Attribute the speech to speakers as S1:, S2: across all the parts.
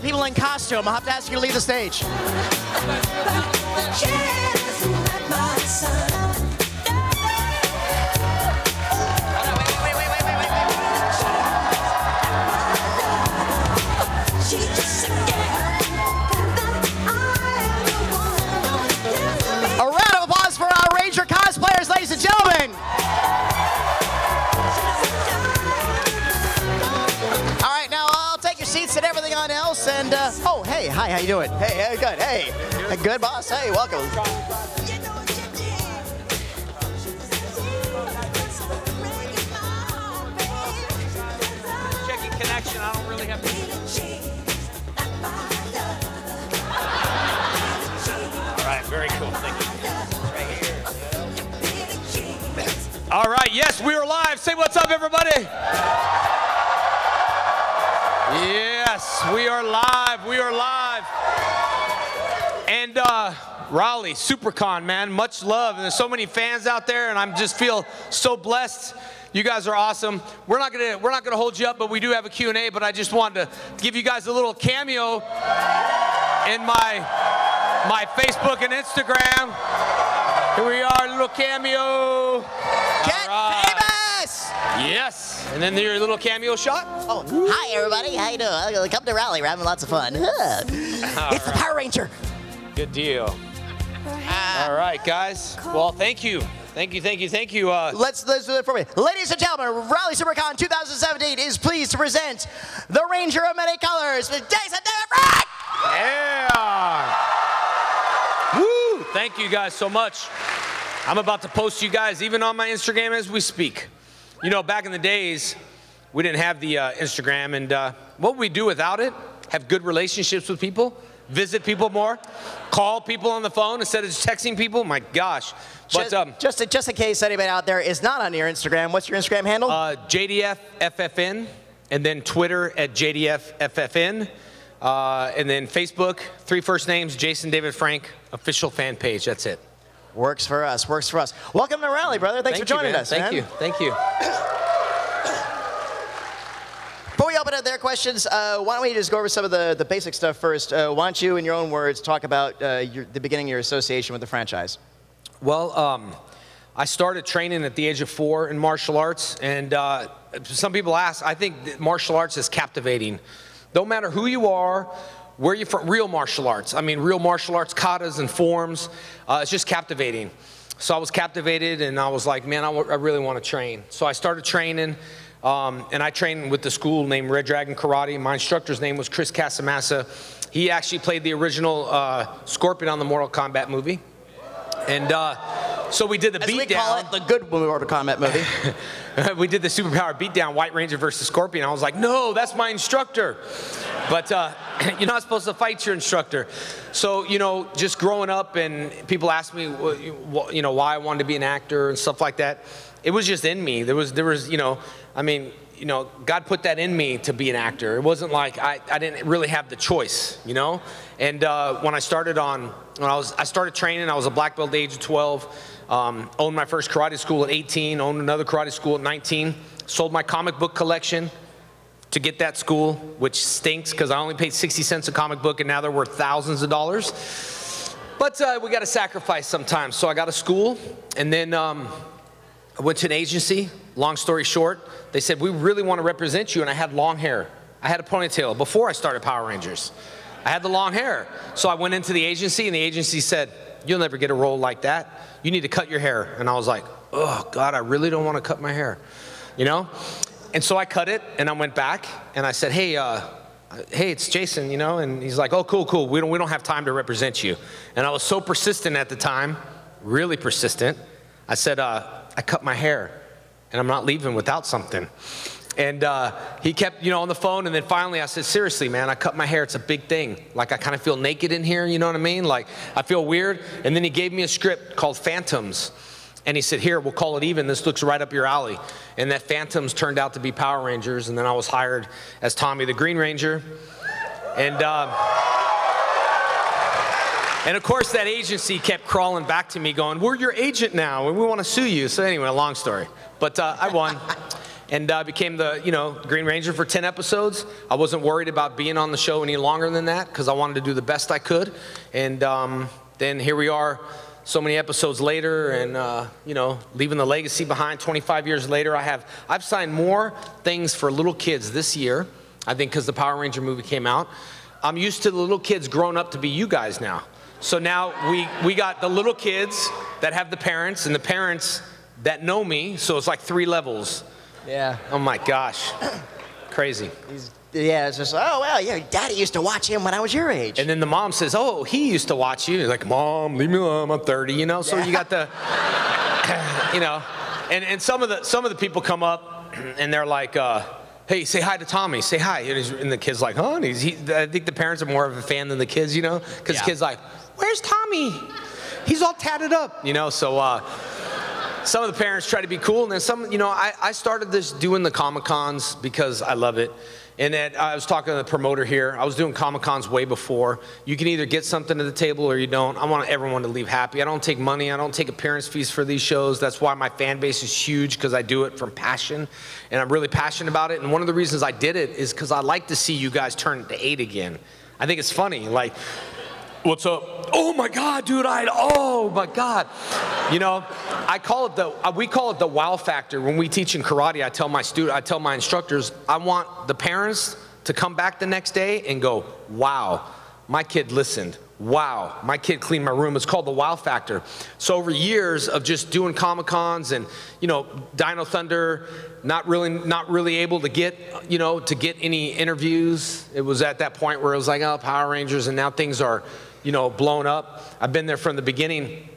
S1: people in costume. I'll have to ask you to leave the stage. And uh, oh, hey, hi, how you doing? Hey, hey, good. Hey, good boss. Hey, welcome.
S2: Checking connection. I don't really have. All right, very cool. Thank you. All right, yes, we are live. Say what's up, everybody. Yes, we are live. We are live. And uh, Raleigh, SuperCon, man, much love. And there's so many fans out there, and I'm just feel so blessed. You guys are awesome. We're not gonna we're not gonna hold you up, but we do have a Q&A. But I just wanted to give you guys a little cameo in my my Facebook and Instagram. Here we are, little cameo.
S1: Get
S2: All right.
S1: famous!
S2: Yes. And then your little cameo shot.
S1: Oh, hi everybody. How you doing? Uh, Come to Raleigh, We're having lots of fun. it's the Power Ranger.
S2: Good deal. All right, guys. Well, thank you. Thank you, thank you, thank you. Uh,
S1: Let's, let's do it for me. Ladies and gentlemen, Raleigh SuperCon 2017 is pleased to present the Ranger of Many Colors, Jason David Frank!
S2: yeah. Woo! Thank you guys so much. I'm about to post you guys even on my Instagram as we speak. You know, back in the days, we didn't have the uh, Instagram, and uh, what would we do without it, have good relationships with people, visit people more, call people on the phone instead of just texting people. My gosh. But
S1: Just,
S2: um,
S1: just, just in case anybody out there is not on your Instagram, what's your Instagram handle?
S2: Uh, JDF FFN, and then Twitter at JDF FFN, uh, and then Facebook, three first names, Jason David Frank, official fan page. That's it.
S1: Works for us. Works for us. Welcome to Raleigh, brother. Thanks
S2: Thank
S1: for
S2: you,
S1: joining
S2: man.
S1: us.
S2: Thank
S1: man.
S2: you. Thank you.
S1: Before we open up their questions, uh, why don't we just go over some of the, the basic stuff first? Uh, why don't you, in your own words, talk about uh, your, the beginning of your association with the franchise?
S2: Well, um, I started training at the age of four in martial arts, and uh, some people ask, I think martial arts is captivating. Don't matter who you are, where are you're from, real martial arts. I mean, real martial arts, katas and forms. Uh, it's just captivating. So I was captivated, and I was like, man, I really want to train. So I started training, um, and I trained with the school named Red Dragon Karate. My instructor's name was Chris Casamassa. He actually played the original uh, Scorpion on the Mortal Kombat movie. And uh, so we did the
S1: As
S2: beatdown.
S1: we call it, the good Mortal Kombat movie.
S2: we did the superpower beatdown, White Ranger versus Scorpion. I was like, no, that's my instructor. But uh, you're not supposed to fight your instructor. So, you know, just growing up and people asked me, you know, why I wanted to be an actor and stuff like that. It was just in me. There was, there was, you know, I mean, you know, God put that in me to be an actor. It wasn't like I, I didn't really have the choice, you know? And uh, when I started on, when I was, I started training, I was a black belt at the age of 12, um, owned my first karate school at 18, owned another karate school at 19, sold my comic book collection to get that school, which stinks because I only paid 60 cents a comic book and now they're worth thousands of dollars. But uh, we got to sacrifice sometimes. So I got a school and then um, I went to an agency. Long story short, they said, We really want to represent you. And I had long hair. I had a ponytail before I started Power Rangers. I had the long hair. So I went into the agency, and the agency said, You'll never get a role like that. You need to cut your hair. And I was like, Oh, God, I really don't want to cut my hair. You know? And so I cut it, and I went back, and I said, Hey, uh, hey, it's Jason, you know? And he's like, oh, cool, cool. We don't, we don't have time to represent you. And I was so persistent at the time, really persistent. I said, uh, I cut my hair, and I'm not leaving without something. And uh, he kept, you know, on the phone. And then finally I said, seriously, man, I cut my hair. It's a big thing. Like I kind of feel naked in here. You know what I mean? Like I feel weird. And then he gave me a script called Phantoms. And he said, here, we'll call it even. This looks right up your alley. And that Phantoms turned out to be Power Rangers. And then I was hired as Tommy the Green Ranger. And, um, and of course, that agency kept crawling back to me going, we're your agent now and we want to sue you. So anyway, a long story. But uh, I won. and uh, became the you know Green Ranger for 10 episodes. I wasn't worried about being on the show any longer than that because I wanted to do the best I could. And um, then here we are, so many episodes later, and uh, you know leaving the legacy behind. 25 years later, I have I've signed more things for little kids this year. I think because the Power Ranger movie came out. I'm used to the little kids grown up to be you guys now. So now we, we got the little kids that have the parents and the parents that know me. So it's like three levels.
S1: Yeah.
S2: Oh my gosh. Crazy.
S1: He's, yeah, it's just, oh, well, yeah, daddy used to watch him when I was your age.
S2: And then the mom says, oh, he used to watch you. You're like, mom, leave me alone. I'm 30, you know? So you got the, you know, and, and some, of the, some of the people come up and they're like, uh, hey, say hi to Tommy, say hi. And, the kid's like, huh? And he, I think the parents are more of a fan than the kids, you know? Because
S1: Yeah.
S2: the kid's like, where's Tommy? He's all tatted up, you know? So uh, some of the parents try to be cool. And then some, you know, I, I started this doing the Comic Cons because I love it. And then I was talking to the promoter here. I was doing Comic Cons way before. You can either get something to the table or you don't. I want everyone to leave happy. I don't take money. I don't take appearance fees for these shows. That's why my fan base is huge because I do it from passion. And I'm really passionate about it. And one of the reasons I did it is because I like to see you guys turn to eight again. I think it's funny. Like, What's up? Oh my God, dude! I oh my God. You know, I call it the uh, we call it the wow factor. When we teach in karate, I tell my student, I tell my instructors, I want the parents to come back the next day and go, wow, my kid listened. Wow, my kid cleaned my room. It's called the wow factor. So over years of just doing comic cons and you know Dino Thunder, not really not really able to get you know to get any interviews. It was at that point where it was like oh Power Rangers, and now things are you know blown up. I've been there from the beginning.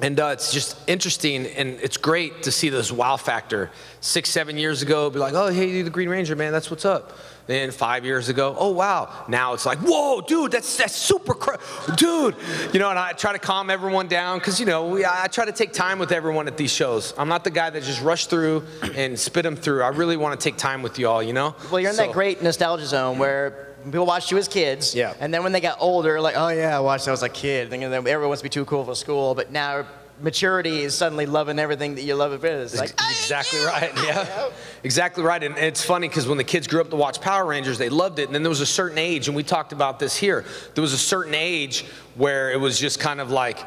S2: And uh, it's just interesting, and it's great to see this wow factor. Six, seven years ago, be like, oh, hey, you the Green Ranger, man, that's what's up. Then five years ago, oh, wow. Now it's like, whoa, dude, that's, that's super, cr- dude. You know, and I try to calm everyone down, because, you know, we, I try to take time with everyone at these shows. I'm not the guy that just rush through and spit them through. I really want to take time with y'all, you know?
S1: well, you're in
S2: So-
S1: that great nostalgia zone where people watched you as kids.
S2: Yeah.
S1: And then when they got older, like, oh, yeah, I watched that as a kid. Thinking that everyone wants to be too cool for school. But now maturity is suddenly loving everything that you love it. It's like,
S2: exactly right. Yeah, exactly right. And it's funny because when the kids grew up to watch Power Rangers, they loved it. And then there was a certain age, and we talked about this here. There was a certain age where it was just kind of like.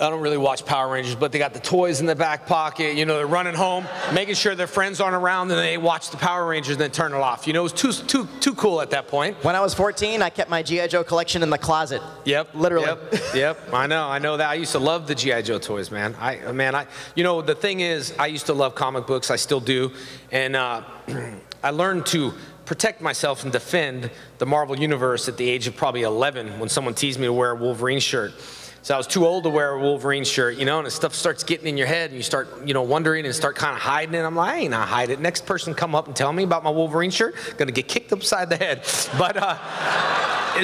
S2: I don't really watch Power Rangers, but they got the toys in the back pocket. You know, they're running home, making sure their friends aren't around, and they watch the Power Rangers and then turn it off. You know, it was too too too cool at that point.
S1: when I was 14, I kept my G.I. Joe collection in the closet.
S2: Yep.
S1: Literally.
S2: Yep. yep. I know. I know that. I used to love the GI Joe toys, man. I man, I you know the thing is, I used to love comic books. I still do, and uh, I learned to protect myself and defend the Marvel universe at the age of probably 11 when someone teased me to wear a Wolverine shirt. So I was too old to wear a Wolverine shirt, you know, and stuff starts getting in your head and you start, you know, wondering and start kind of hiding it. I'm like, I ain't not hide it. Next person come up and tell me about my Wolverine shirt, gonna get kicked upside the head. But uh,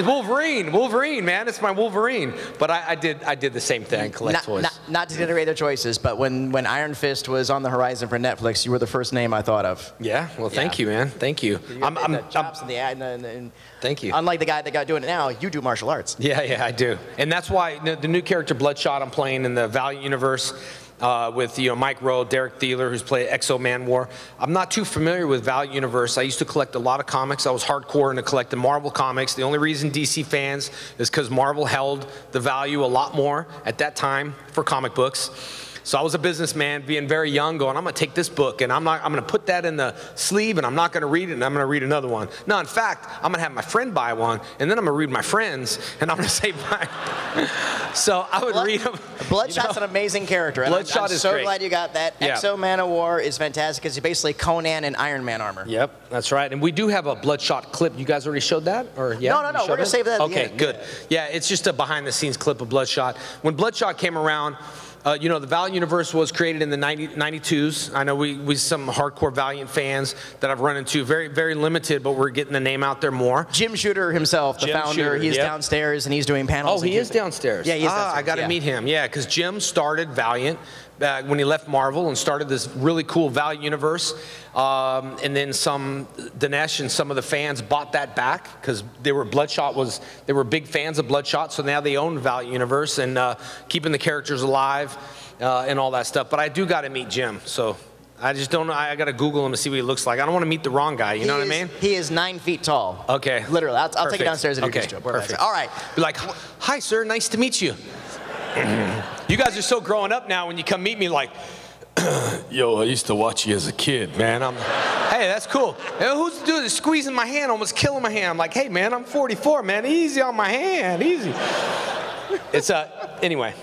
S2: Wolverine, Wolverine, man, it's my Wolverine. But I, I did, I did the same thing, collect
S1: Not,
S2: toys.
S1: not, not to denigrate their choices, but when, when Iron Fist was on the horizon for Netflix, you were the first name I thought of.
S2: yeah, well, thank
S1: Yeah.
S2: you, man, thank you. I'm, I'm, I'm,
S1: and the, and and and
S2: Thank you.
S1: Unlike the guy that got doing it now, you do martial arts.
S2: Yeah, yeah, I do. And that's why the, the new character Bloodshot I'm playing in the Valiant universe uh, with you know Mike Rowe, Derek Theler, who's played X-O Manowar. I'm not too familiar with Valiant universe. I used to collect a lot of comics. I was hardcore into collecting Marvel comics. The only reason DC fans is because Marvel held the value a lot more at that time for comic books. So I was a businessman, being very young, going, I'm gonna take this book and I'm not, I'm gonna put that in the sleeve and I'm not gonna read it and I'm gonna read another one. No, in fact, I'm gonna have my friend buy one and then I'm gonna read my friends and I'm gonna say bye. so I would
S1: Blood-
S2: read them.
S1: Bloodshot's an amazing character. and I'm-
S2: Bloodshot
S1: I'm,
S2: is
S1: so
S2: great.
S1: glad you got that.
S2: Yeah.
S1: Exo Man of War is fantastic because he's basically Conan in Iron Man armor.
S2: Yep, that's right. And we do have a Bloodshot clip. You guys already showed that, or yeah?
S1: No, no, no, we're gonna save that at the
S2: Okay, good. Yeah, it's just a behind-the-scenes clip of Bloodshot. When Bloodshot came around, uh, you know, the Valiant universe was created in the 90, 92s. I know we, we some hardcore Valiant fans that I've run into. Very, very limited, but we're getting the name out there more.
S1: Jim Shooter himself, the
S2: Jim
S1: founder,
S2: Shooter,
S1: he's
S2: yep.
S1: downstairs and he's doing panels.
S2: Oh, he is downstairs.
S1: Yeah, he is
S2: Ah, I got to
S1: yeah.
S2: meet him. Yeah, because Jim started Valiant uh, when he left Marvel and started this really cool Valiant universe. Um, and then some Dinesh and some of the fans bought that back because they were Bloodshot was they were big fans of Bloodshot, so now they own Valiant universe and uh, keeping the characters alive uh, and all that stuff. But I do got to meet Jim, so I just don't know. I, got to Google him to see what he looks like. I don't want to meet the wrong guy. You know
S1: He
S2: what I mean?
S1: He is nine feet tall.
S2: Okay.
S1: Literally. I'll, I'll take you downstairs and
S2: okay.
S1: introduce you. We're
S2: Perfect.
S1: All right.
S2: Be like, hi, sir. Nice to meet you. you guys are so growing up now. When you come meet me, like, yo, I used to watch you as a kid, man. I'm, hey, that's cool. Hey, who's doing this? Squeezing my hand, almost killing my hand. I'm like, hey, man, I'm 44, man. Easy on my hand, easy. It's uh, anyway.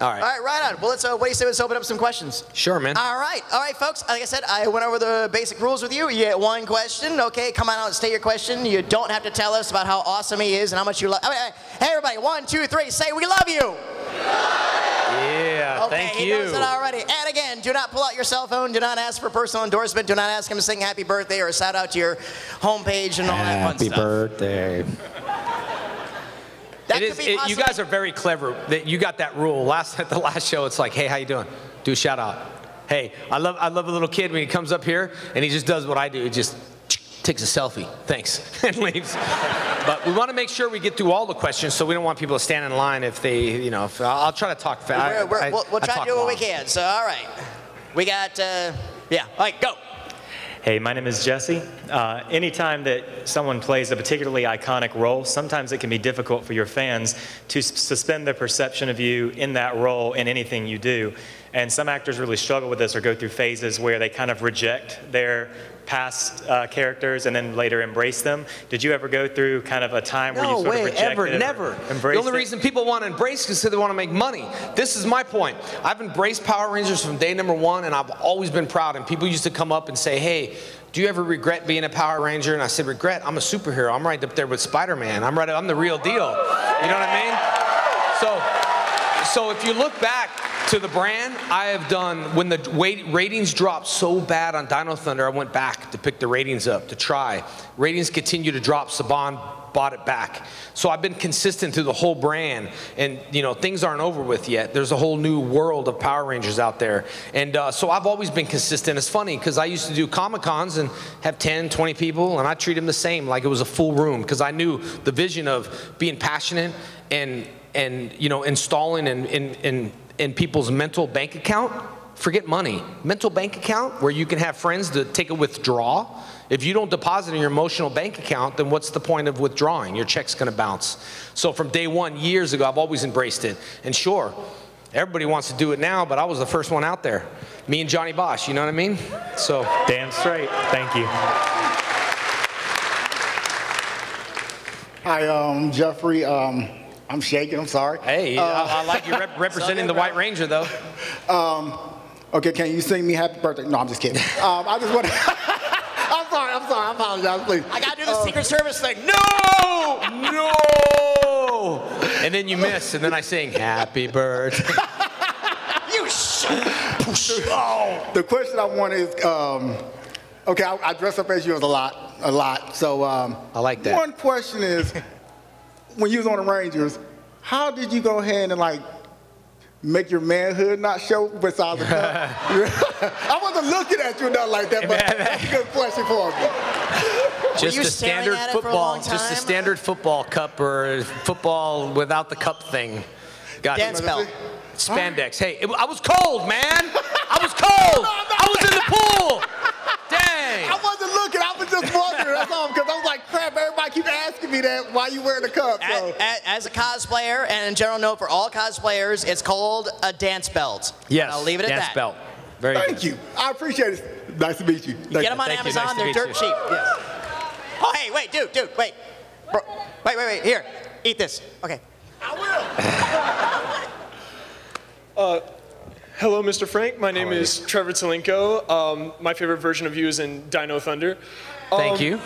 S2: All right.
S1: All right, right on. Well, let's, uh, what do you say? Let's open up some questions.
S2: Sure, man.
S1: All right, all right, folks. Like I said, I went over the basic rules with you. You get one question. Okay, come on out and state your question. You don't have to tell us about how awesome he is and how much you love. Hey, everybody, one, two, three. Say we love you.
S2: Yeah,
S1: Okay,
S2: thank
S1: he
S2: you.
S1: knows it already. And again, do not pull out your cell phone. Do not ask for personal endorsement. Do not ask him to sing happy birthday or a shout out to your homepage and all that fun
S3: Happy
S1: stuff.
S3: Happy birthday.
S1: That
S2: It
S1: could
S2: is,
S1: be
S2: it- you guys are very clever. That you got that rule. Last at the last show, it's like, hey, how you doing? Do a shout out. Hey, I love I love a little kid when he comes up here and he just does what I do. He just takes a selfie, thanks, and leaves. But we want to make sure we get through all the questions, so we don't want people to stand in line if they, you know. If, I'll, I'll try to talk fast.
S1: We're- we're- we'll, we'll try to do what we can. So, all right. We got, uh, yeah, all right, go.
S3: Hey, my name is Jesse. Uh, anytime that someone plays a particularly iconic role, sometimes it can be difficult for your fans to s- suspend their perception of you in that role in anything you do. And some actors really struggle with this or go through phases where they kind of reject their past uh, characters and then later embrace them. Did you ever go through kind of a time where you
S2: No
S3: sort of
S2: way,
S3: rejected
S2: ever, never. The only
S3: it?
S2: reason people want to embrace is because they want to make money. This is my point. I've embraced Power Rangers from day number one, and I've always been proud. And people used to come up and say, "Hey, do you ever regret being a Power Ranger?" And I said, "Regret? I'm a superhero. I'm right up there with Spider-Man. I'm right. I'm the real deal. You know what I mean?" So, so if you look back to the brand, I have done when the wait, ratings dropped so bad on Dino Thunder, I went back to pick the ratings up to try. Ratings continue to drop. Saban bought it back. So I've been consistent through the whole brand, and you know things aren't over with yet. There's a whole new world of Power Rangers out there, and uh, so I've always been consistent. It's funny because I used to do Comic Cons and have 10, 20 people, and I treat them the same, like it was a full room, because I knew the vision of being passionate and and you know installing and in in, in people's mental bank account. Forget money. Mental bank account where you can have friends to take a withdrawal. If you don't deposit in your emotional bank account, then what's the point of withdrawing? Your check's gonna bounce. So from day one, years ago, I've always embraced it. And sure, everybody wants to do it now, but I was the first one out there. Me and Johnny Bosch, you know what I mean? So
S3: Damn straight. Thank you.
S4: Hi, um, Jeffrey. Um, I'm shaking. I'm sorry.
S2: hey,
S4: Uh,
S2: I, I like you rep- representing the White Ranger though.
S4: okay, can you sing me happy birthday? No, I'm just kidding. um, I just want to. I'm sorry. I'm sorry. I apologize, please.
S1: I got to do the Secret Service thing.
S2: No, no. And then you miss, and then I sing Happy Birthday.
S1: You sh-
S4: The question I want is, um, okay, I, I dress up as you as a lot, a lot. So um,
S2: I like that.
S4: One question is, when you was on the Rangers, how did you go ahead and like make your manhood not show besides the cup? I wasn't looking at you or nothing like that, but that's a good question for me.
S2: Just
S1: you
S2: a
S1: staring
S2: standard
S1: at it for a
S2: football, just a standard football cup or football without the cup thing. Got it.
S1: Dance belt.
S2: Spandex. Hey, it, I was cold, man. I was cold. I was in the pool. Dang.
S4: I wasn't looking. I was just wondering. That's all. Because I asking me that. Why you wearing the cup? So.
S1: As, as a cosplayer, and in general note for all cosplayers, it's called a dance belt.
S2: Yes.
S1: I'll leave it at
S2: dance
S1: that.
S2: belt. Very
S4: Thank
S2: good.
S4: you. I appreciate it. Nice to meet you. Thank
S1: Get them on
S2: Thank.
S1: Amazon.
S2: Nice
S1: They're dirt
S2: you.
S1: cheap. Yes. Oh, hey, wait, dude, dude, wait. Bro, wait, wait, wait. Here, eat this. Okay. I will.
S5: uh, hello, Mr. Frank. My name is Trevor Tselenko. Um, my favorite version of you is in Dino Thunder.
S2: Thank
S5: Um,
S2: you.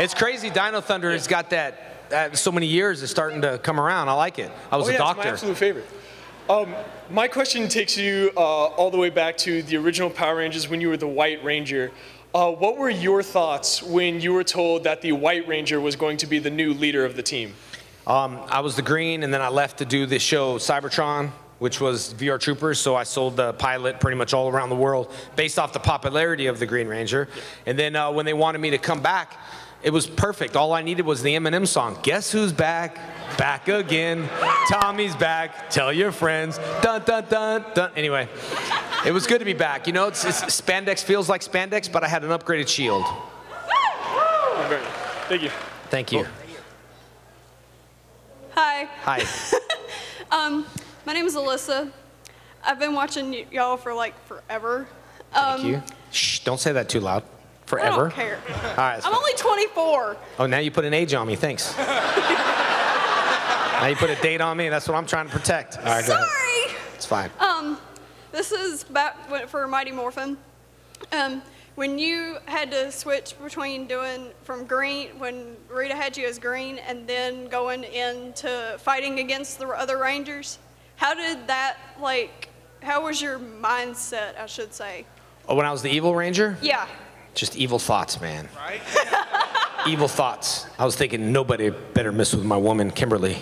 S2: It's crazy. Dino Thunder has got that. Uh, so many years is starting to come around. I like it. I was
S5: oh,
S2: a
S5: yeah,
S2: doctor.
S5: It's my absolute favorite. Um, my question takes you uh, all the way back to the original Power Rangers when you were the White Ranger. Uh, what were your thoughts when you were told that the White Ranger was going to be the new leader of the team?
S2: Um, I was the green, and then I left to do this show, Cybertron, which was VR Troopers. So I sold the pilot pretty much all around the world based off the popularity of the Green Ranger. And then uh, when they wanted me to come back, It was perfect. All I needed was the Eminem song. Guess who's back? Back again. Tommy's back. Tell your friends. Dun dun dun dun. Anyway, it was good to be back. You know, it's, it's spandex feels like spandex, but I had an upgraded shield.
S5: Thank you.
S2: Thank you.
S6: Hi,
S2: Hi.
S6: um, my name is Alyssa. I've been watching y- y'all for like forever.
S2: Thank
S6: Um,
S2: you. Shh, don't say that too loud.
S6: I
S2: Forever.
S6: don't care.
S2: All right.
S6: I'm only 24.
S2: Oh, now you put an age on me. Thanks. now you put a date on me. That's what I'm trying to protect. All right.
S6: Sorry.
S2: It's fine.
S6: Um, this is back for Mighty Morphin. Um, when you had to switch between doing from green, when Rita had you as green, and then going into fighting against the other Rangers, how did that like? How was your mindset? I should say.
S2: Oh, when I was the evil ranger,
S6: Yeah.
S2: Just evil thoughts, man. Right? evil thoughts. I was thinking nobody better mess with my woman, Kimberly.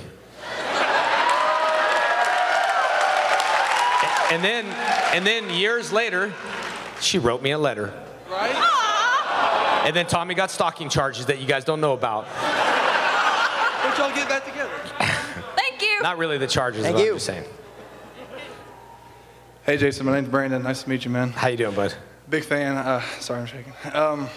S2: and then, and then years later, she wrote me a letter. Right? And then Tommy got stalking charges that you guys don't know about.
S7: Why don't y'all get back together?
S6: Thank you.
S2: Not really the charges,
S1: Thank you.
S2: I'm just saying.
S7: Hey, Jason. My name's Brandon. Nice to meet you, man.
S2: How you doing, bud?
S7: Big fan. Uh, sorry, I'm shaking. Um,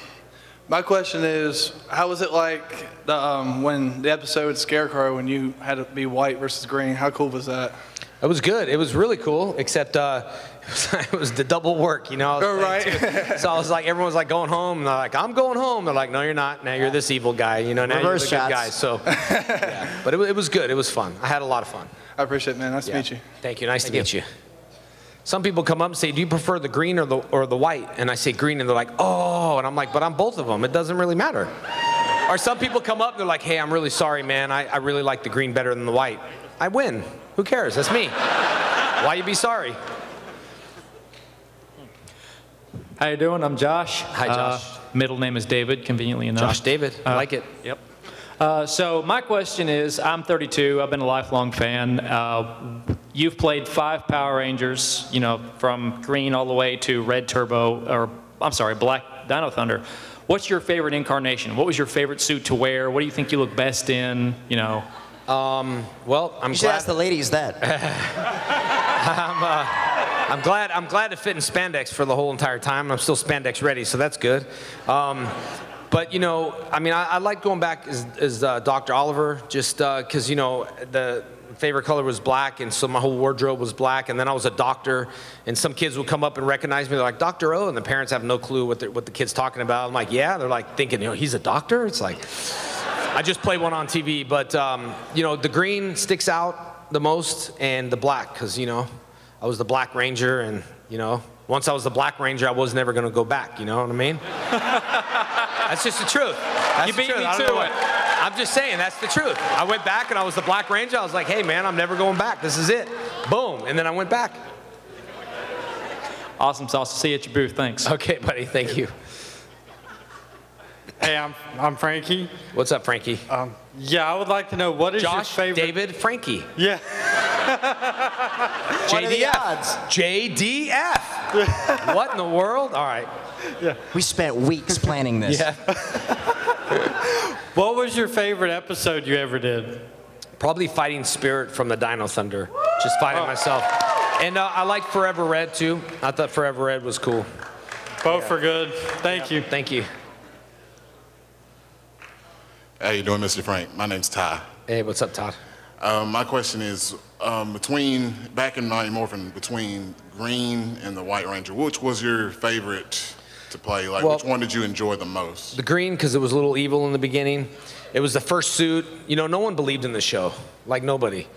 S7: my question is, how was it like the, um, when the episode Scarecrow when you had to be white versus green? How cool was that?
S2: It was good. It was really cool, except uh, it was the double work, you know. I was
S7: Oh, right.
S2: too- so I was like, everyone was like going home. And they're like, I'm going home. They're like, no, you're not. Now you're this evil guy. You know, now
S1: Reverse
S2: you're the good
S1: shots.
S2: guy. So, yeah. But it, it was good. It was fun. I had a lot of fun.
S7: I appreciate it, man. Nice to meet you.
S2: Thank you. Nice to meet you. Some people come up and say, "Do you prefer the green or the or the white?" And I say green, and they're like, "Oh," and I'm like, "But I'm both of them. It doesn't really matter." Or some people come up, and they're like, "Hey, I'm really sorry, man. I, I really like the green better than the white." I win. Who cares? That's me. Why you be sorry?
S8: How you doing? I'm Josh.
S2: Hi, Josh.
S8: Uh, middle name is David, conveniently enough.
S2: Josh David, I
S8: Uh,
S2: like it.
S8: Yep. Uh, so my question is, I'm 32. I've been a lifelong fan. Uh, you've played five Power Rangers, you know, from green all the way to red turbo, or I'm sorry, black Dino Thunder. What's your favorite incarnation? What was your favorite suit to wear? What do you think you look best in? You know,
S2: Well, I'm
S1: You should
S2: glad.
S1: ask the ladies that.
S2: I'm glad. I'm glad to fit in spandex for the whole entire time. I'm still spandex ready, so that's good. Um, but you know, I mean, I, I like going back as, as uh, Dr. Oliver, just because you know the favorite color was black, and so my whole wardrobe was black. And then I was a doctor, and some kids would come up and recognize me. They're like, Dr. O, and the parents have no clue what the, what the kid's talking about. I'm like, yeah. They're like thinking, you know, he's a doctor. It's like. I just played one on TV, but um, you know the green sticks out the most, and the black, because you know I was the Black Ranger, and you know once I was the Black Ranger, I was never going to go back. You know what I mean? that's just the truth. That's
S8: You
S2: the
S8: beat
S2: truth.
S8: me to it.
S2: What- I'm just saying that's the truth. I went back and I was the Black Ranger. I was like, hey man, I'm never going back. This is it. Boom, and then I went back.
S8: awesome sauce. See you at your booth. Thanks.
S2: Okay, buddy. Thank you.
S9: Hey, I'm, I'm Frankie.
S2: What's up, Frankie?
S9: Um, yeah, I would like to know what is
S2: Josh,
S9: your favorite?
S2: David, Frankie.
S9: Yeah.
S1: What
S2: JDF.
S1: odds?
S2: JDF. what in the world? All right. Yeah.
S10: We spent weeks planning this.
S2: Yeah.
S9: What was your favorite episode you ever did?
S2: Probably Fighting Spirit from the Dino Thunder. Just fighting myself. And uh, I like Forever Red too. I thought Forever Red was cool.
S9: Both are good. Thank you.
S2: Thank you.
S11: How you doing, Mr. Frank? My name's Ty.
S2: Hey, what's up, Todd?
S11: Um, my question is, um, between back in Mighty Morphin, between Green and the White Ranger, which was your favorite to play? Like,
S2: Well-
S11: which one did you enjoy the most?
S2: The green, because it was a little evil in the beginning. It was the first suit. You know, no one believed in the show. Like, nobody.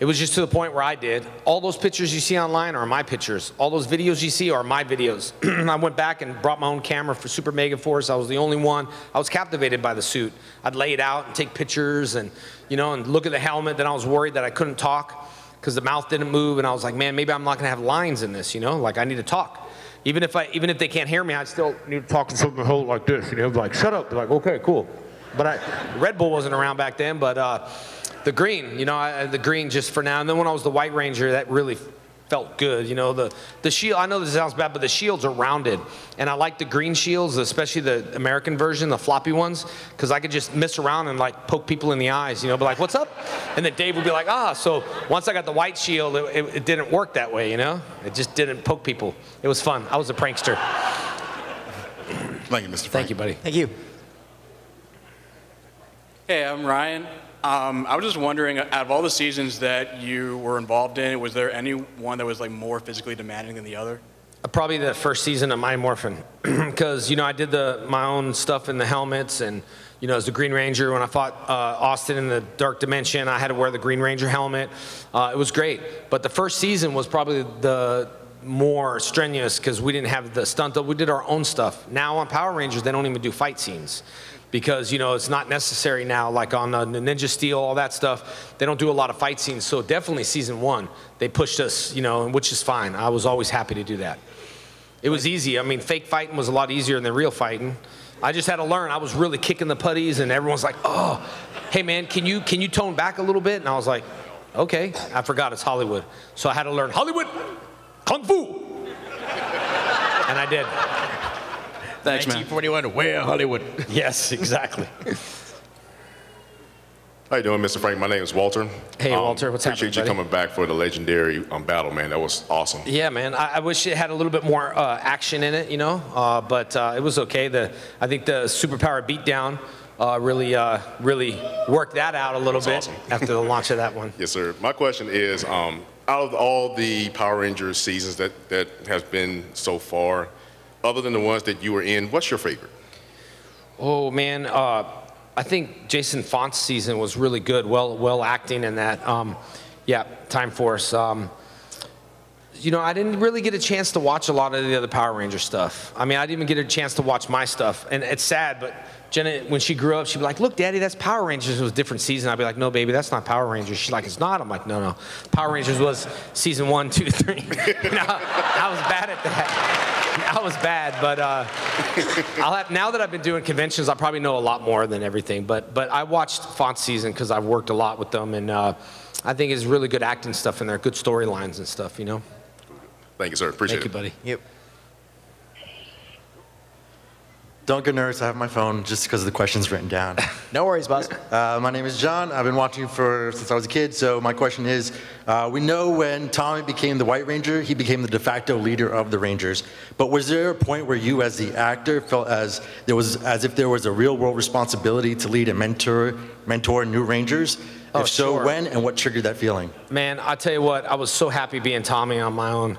S2: It was just to the point where I did. All those pictures you see online are my pictures. All those videos you see are my videos. I went back and brought my own camera for Super Mega Force. I was the only one. I was captivated by the suit. I'd lay it out and take pictures and, you know, and look at the helmet. Then I was worried that I couldn't talk because the mouth didn't move. And I was like, man, maybe I'm not going to have lines in this, you know? Like, I need to talk. Even if I, even if they can't hear me, I still need to talk to something hold like this. You know, like shut up. They're like, okay, cool. But I, Red Bull wasn't around back then. But uh, the green, you know, I, the green just for now. And then when I was the White Ranger, that really felt good. You know, the, the shield, I know this sounds bad, but the shields are rounded. And I like the green shields, especially the American version, the floppy ones, because I could just mess around and like poke people in the eyes, you know, be like, what's up? And then Dave would be like, ah. So once I got the white shield, it, it, it didn't work that way, you know? It just didn't poke people. It was fun. I was a prankster.
S11: Thank you, Mr. Frank.
S2: Thank you, buddy.
S1: Thank you.
S12: Hey, I'm Ryan. Um, I was just wondering, out of all the seasons that you were involved in, was there any one that was like more physically demanding than the other?
S2: Uh, Probably the first season of Mighty Morphin, because you know I did the my own stuff in the helmets, and you know as the Green Ranger when I fought uh, Austin in the Dark Dimension, I had to wear the Green Ranger helmet. Uh, it was great, but the first season was probably the more strenuous because we didn't have the stunt. We did our own stuff. Now on Power Rangers, they don't even do fight scenes because you know it's not necessary now like on the ninja steel all that stuff. They don't do a lot of fight scenes so definitely season one they pushed us you know which is fine. I was always happy to do that. It was easy. I mean fake fighting was a lot easier than real fighting. I just had to learn. I was really kicking the putties and everyone's like oh hey man can you can you tone back a little bit? And i was like okay. I forgot it's hollywood. So i had to learn hollywood kung fu. And i did
S12: Thanks, man.
S13: 1941, where Hollywood?
S2: yes exactly
S14: How you doing, Mr. Frank? My name is Walter.
S2: Hey, Walter, what's
S14: appreciate
S2: happening,
S14: you coming back for the legendary um, battle, man. That was awesome.
S2: Yeah, man. I, I wish it had a little bit more uh, action in it, you know. Uh, but uh, it was okay. The I think the superpower beatdown uh, really uh, really worked that out a little bit
S14: awesome.
S2: after the launch of that one.
S14: Yes, sir. My question is, um, out of all the Power Rangers seasons that that has been so far, other than the ones that you were in, what's your favorite?
S2: Oh man, uh, I think Jason Faunt's season was really good. Well, well acting in that. Um, yeah, Time Force. Um, you know, I didn't really get a chance to watch a lot of the other Power Ranger stuff. I mean, I didn't even get a chance to watch my stuff, and it's sad. But Jenna, when she grew up, she'd be like, "Look, Daddy, that's Power Rangers." It was a different season. I'd be like, "No, baby, that's not Power Rangers." She's like, "It's not." I'm like, "No, no, Power Rangers was season one, two, three. no, I was bad at that. I was bad, but uh, I'll have, now that I've been doing conventions, I probably know a lot more than everything. But but I watched Faunt season because I've worked a lot with them, and uh, I think it's really good acting stuff in there, good storylines and stuff. You know.
S14: Thank you, sir. Appreciate
S2: Thank you, buddy.
S1: Yep.
S15: Don't get nervous. I have my phone just because the question's written down.
S1: no worries, boss.
S15: Uh, my name is John. I've been watching for since I was a kid. So my question is, uh, we know when Tommy became the White Ranger, he became the de facto leader of the Rangers. But was there a point where you, as the actor, felt as there was as if there was a real world responsibility to lead and mentor mentor new Rangers?
S2: Oh,
S15: if so,
S2: sure.
S15: when and what triggered that feeling?
S2: Man, I tell you what, I was so happy being Tommy on my own.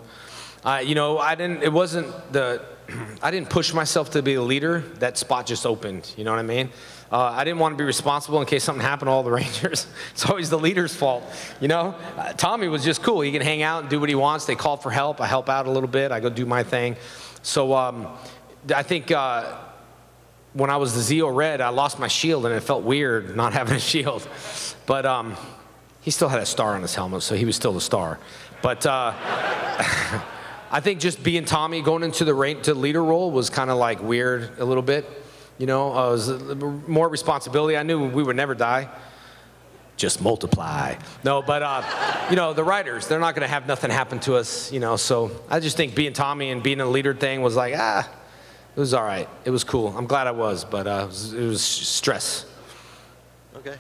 S2: Uh, you know, I didn't. It wasn't the. I didn't push myself to be a leader. That spot just opened. You know what I mean? Uh, I didn't want to be responsible in case something happened to all the Rangers. It's always the leader's fault. You know, uh, Tommy was just cool. He can hang out and do what he wants. They call for help. I help out a little bit. I go do my thing. So um, I think uh, when I was the Zeo Red, I lost my shield, and it felt weird not having a shield. But um, he still had a star on his helmet, so he was still the star. But uh, I think just being Tommy going into the rank to leader role was kind of like weird a little bit. You know, uh, was more responsibility. I knew we would never die. Just multiply. No, but uh, you know, the writers, they're not going to have nothing happen to us. You know, so I just think being Tommy and being a leader thing was like ah, it was all right. It was cool. I'm glad I was, but uh, it, was, it was stress.
S16: Okay.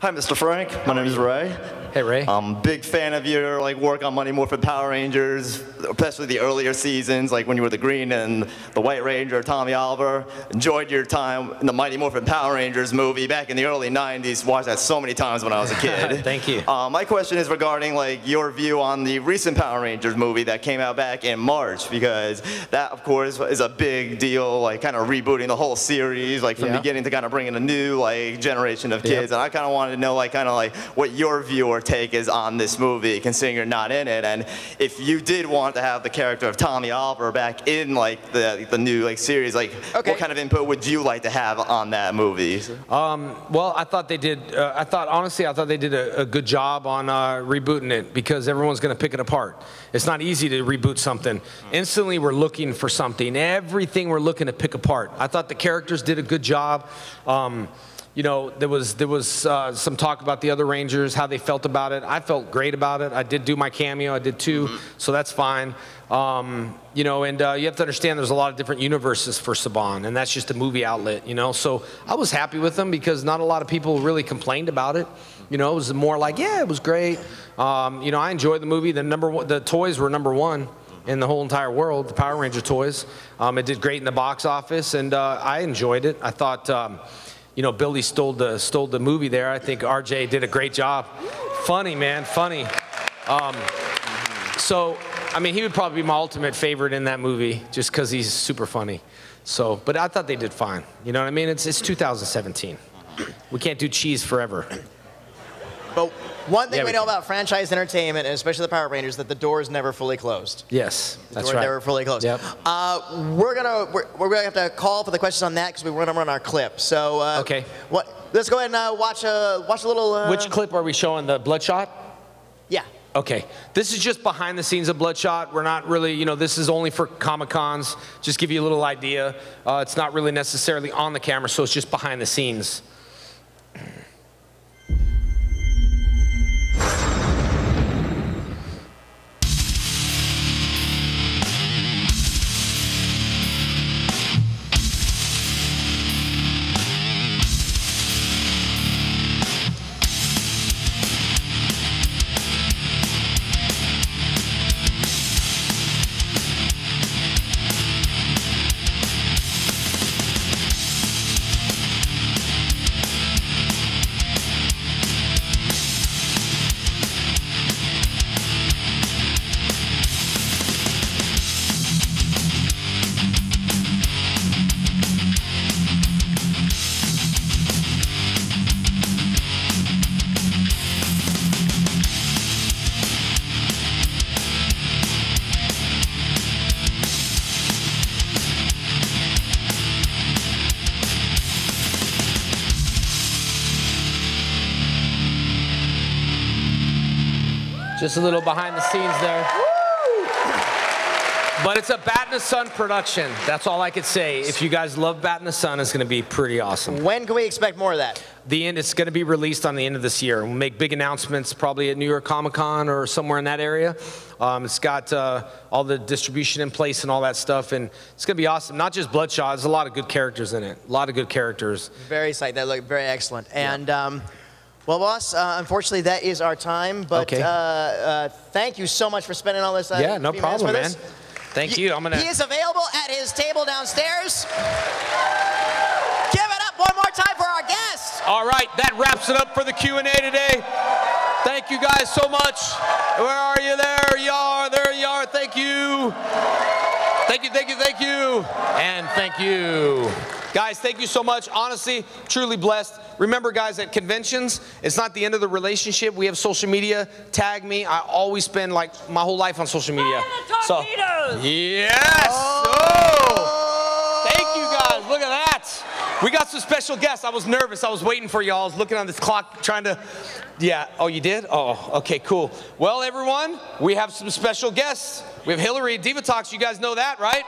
S16: Hi, Mr. Frank. My name is Ray.
S2: Hey, Ray.
S16: I'm a big fan of your like work on Mighty Morphin Power Rangers, especially the earlier seasons, like when you were the Green and the White Ranger, Tommy Oliver. Enjoyed your time in the Mighty Morphin Power Rangers movie back in the early 90s. Watched that so many times when I was a kid.
S2: Thank you.
S16: Uh, my question is regarding like your view on the recent Power Rangers movie that came out back in March, because that, of course, is a big deal, like kind of rebooting the whole series, like from
S2: Yeah.
S16: beginning to kind of bring in a new like generation of
S2: Yep.
S16: kids. And I kind of wanted to know like kind of like what your view or take is on this movie, considering you're not in it, and if you did want to have the character of Tommy Oliver back in like the the new like series, like okay. what kind of input would you like to have on that movie?
S2: Um, well, I thought they did. Uh, I thought honestly, I thought they did a, a good job on uh, rebooting it because everyone's going to pick it apart. It's not easy to reboot something. Instantly, we're looking for something. Everything we're looking to pick apart. I thought the characters did a good job. Um, you know, there was there was uh, some talk about the other Rangers, how they felt about it. I felt great about it. I did do my cameo. I did 2 so that's fine. Um, you know, and uh, you have to understand there's a lot of different universes for Saban, and that's just a movie outlet. You know, so I was happy with them because not a lot of people really complained about it. You know, it was more like, yeah, it was great. Um, you know, I enjoyed the movie. The number one, the toys were number one in the whole entire world, the Power Ranger toys. Um, it did great in the box office, and uh, I enjoyed it. I thought, um, you know, Billy stole the stole the movie there. I think RJ did a great job. Funny man, funny. Um, so, I mean, he would probably be my ultimate favorite in that movie, just because he's super funny. So, but I thought they did fine. You know what I mean? It's it's 2017. We can't do cheese forever.
S1: But one thing
S2: Yeah,
S1: we
S2: we
S1: know about franchise entertainment, and especially the Power Rangers, that the door is never fully closed.
S2: Yes,
S1: The
S2: that's
S1: door
S2: right.
S1: never fully closed.
S2: Yep.
S1: Uh, we're gonna we're, we're gonna have to call for the questions on that because we want to run our clip. So uh,
S2: Okay.
S1: What? Let's go ahead and uh, watch a watch a little. Uh,
S2: Which clip are we showing? The Bloodshot?
S1: Yeah.
S2: Okay. This is just behind the scenes of Bloodshot. We're not really, you know, this is only for Comic Cons. Just give you a little idea. Uh, it's not really necessarily on the camera, so it's just behind the scenes. Just a little behind the scenes there. But it's a Bat in the Sun production. That's all I could say. If you guys love Bat in the Sun, it's going to be pretty awesome.
S1: When can we expect more of that?
S2: The end. It's going to be released on the end of this year. We'll make big announcements probably at New York Comic Con or somewhere in that area. Um, it's got uh, all the distribution in place and all that stuff, and it's going to be awesome. Not just Bloodshot. There's a lot of good characters in it. A lot of good characters.
S1: Very excited. That looked very excellent. And um, well, boss, uh, unfortunately that is our time. But
S2: Okay.
S1: uh, uh, thank you so much for spending all this. Uh,
S2: yeah, no problem,
S1: with
S2: man.
S1: us.
S2: Thank you. I'm gonna.
S1: He is available at his table downstairs. Give it up one more time for our guest.
S2: All right, that wraps it up for the Q&A today. Thank you guys so much. Where are you? There you are. There you are. Thank you. Thank you, thank you, thank you. And thank you. Guys, thank you so much. Honestly, truly blessed. Remember, guys, at conventions, it's not the end of the relationship. We have social media. Tag me. I always spend like my whole life on social media. So, yes. Oh. Thank you, guys. Look at that. We got some special guests. I was nervous. I was waiting for y'all. I was looking on this clock, trying to. Yeah. Oh, you did? Oh, okay, cool. Well, everyone, we have some special guests. We have Hillary at Diva Talks. You guys know that, right?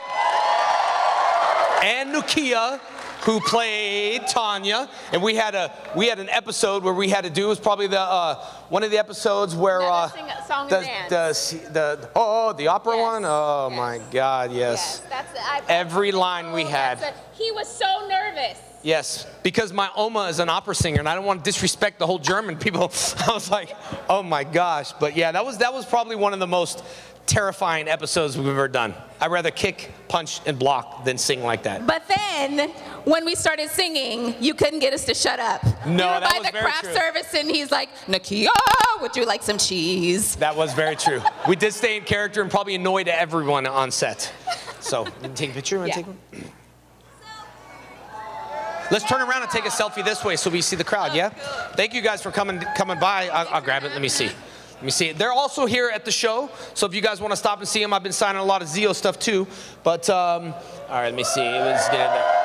S2: And Nakia, who played Tanya. And we had a we had an episode where we had to do it was probably the uh, one of the episodes where uh,
S13: song
S2: the,
S13: and
S2: the, the oh the opera one. Oh my God, yes.
S13: That's I,
S2: Every line we had.
S13: a- he was so nervous.
S2: Yes, because my Oma is an opera singer, and I don't want to disrespect the whole German people. I was like, oh my gosh. But yeah, that was that was probably one of the most terrifying episodes we've ever done. I'd rather kick, punch, and block than sing like that.
S13: But then, when we started singing, you couldn't get us to shut up.
S2: No,
S13: we were
S2: that
S13: by
S2: was
S13: the
S2: very
S13: craft
S2: true.
S13: service, and he's like, Nakia, would you like some cheese?
S2: That was very true. we did stay in character and probably annoyed everyone on set. So, take a picture?
S13: Yeah.
S2: take one? Let's turn around and take a selfie this way so we see the crowd, yeah? Thank you guys for coming coming by. I'll, I'll grab it. Let me see. Let me see. They're also here at the show, so if you guys want to stop and see them, I've been signing a lot of Zeo stuff too. But, um, all right, let me see. Let's get in there.